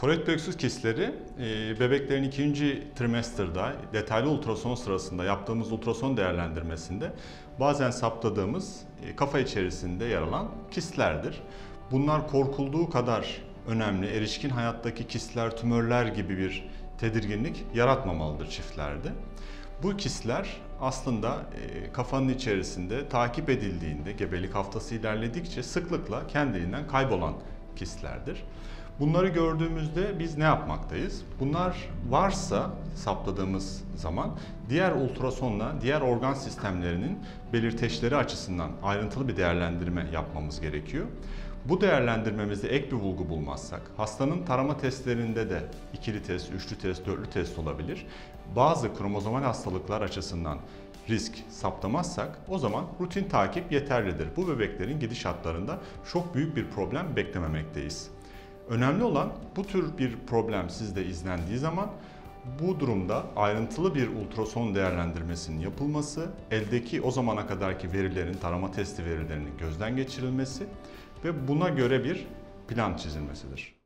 Korektöksüz kistleri e, bebeklerin ikinci trimesterda detaylı ultrason sırasında yaptığımız ultrason değerlendirmesinde bazen saptadığımız e, kafa içerisinde yer alan kistlerdir. Bunlar korkulduğu kadar önemli, erişkin hayattaki kistler, tümörler gibi bir tedirginlik yaratmamalıdır çiftlerde. Bu kistler aslında e, kafanın içerisinde takip edildiğinde gebelik haftası ilerledikçe sıklıkla kendiliğinden kaybolan kistlerdir. Bunları gördüğümüzde biz ne yapmaktayız? Bunlar varsa saptadığımız zaman diğer ultrasonla diğer organ sistemlerinin belirteçleri açısından ayrıntılı bir değerlendirme yapmamız gerekiyor. Bu değerlendirmemizde ek bir bulgu bulmazsak, hastanın tarama testlerinde de ikili test, üçlü test, dörtlü test olabilir. Bazı kromozomal hastalıklar açısından risk saptamazsak o zaman rutin takip yeterlidir. Bu bebeklerin gidişatlarında çok büyük bir problem beklememekteyiz. Önemli olan bu tür bir problem sizde izlendiği zaman bu durumda ayrıntılı bir ultrason değerlendirmesinin yapılması, eldeki o zamana kadarki verilerin, tarama testi verilerinin gözden geçirilmesi ve buna göre bir plan çizilmesidir.